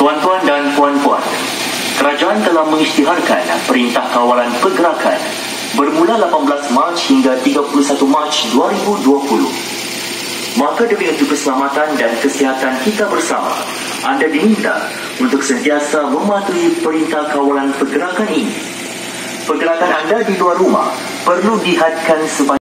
Tuan-tuan dan puan-puan, kerajaan telah mengisytiharkan perintah kawalan pergerakan bermula 18 Mac hingga 31 Mac 2020. Maka demi untuk keselamatan dan kesihatan kita bersama, anda diminta untuk sentiasa mematuhi perintah kawalan pergerakan ini. Pergerakan anda di luar rumah perlu dihadkan sebanyak.